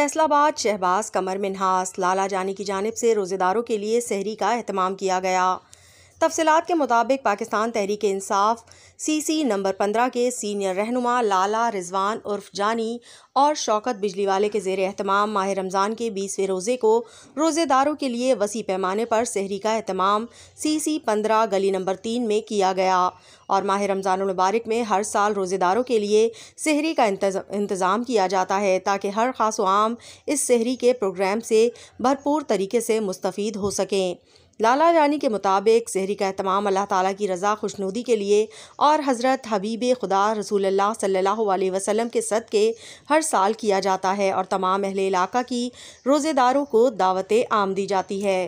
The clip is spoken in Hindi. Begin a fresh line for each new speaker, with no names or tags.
फैसलाबाद, शहबाज कमर मिनहास, लाला जानी की जानब से रोज़ेदारों के लिए सहरी का अहतमाम किया गया। तफसलत के मुताबिक पाकिस्तान तहरीक इंसाफ सी सी नंबर पंद्रह के सीनियर रहनुमा लाला रिजवान उर्फ़ जानी और शौकत बिजली वाले के जेर अहतमाम माह रमज़ान के बीसवें रोज़े को रोज़ेदारों के लिए वसी पैमाने पर सहरी का अहतमाम सी सी पंद्रह गली नंबर तीन में किया गया। और माह रमज़ान मुबारक में हर साल रोज़ेदारों के लिए सहरी का इंतज़ाम किया जाता है ताकि हर ख़ास आम इस सहरी के प्रोग्राम से भरपूर तरीके से मुस्तफ़ हो सकें। लाला रानी के मुताबिक जहरी का अहतमाम अल्लाह ताला की रज़ा खुशनुदी के लिए और हज़रत हबीब खुदा रसूल सल्लल्लाहु अलैहि वसल्लम के हर साल किया जाता है और तमाम अहल इलाका की रोज़ेदारों को दावत आम दी जाती है।